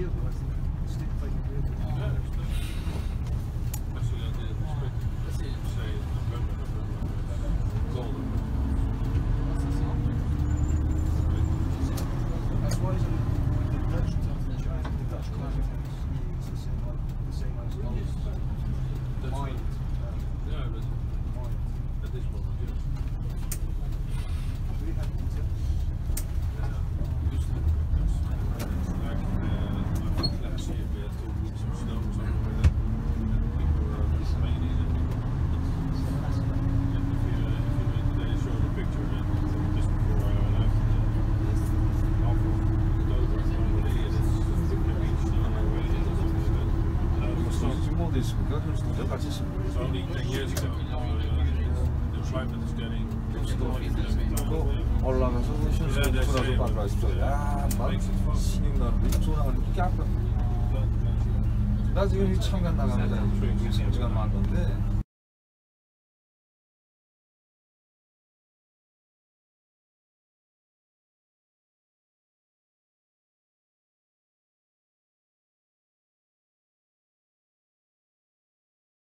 wheel was. 정도 있습니까? 선수들 같이 It's 있습니다. only 10 years ago. The private is getting 또 올라가서 선수 들어서 바꿔주죠. 야, 막 신경 나는데 전화 하는 게 아파. 나 지금 이 참관 나갑니다. 지금 시간 많은데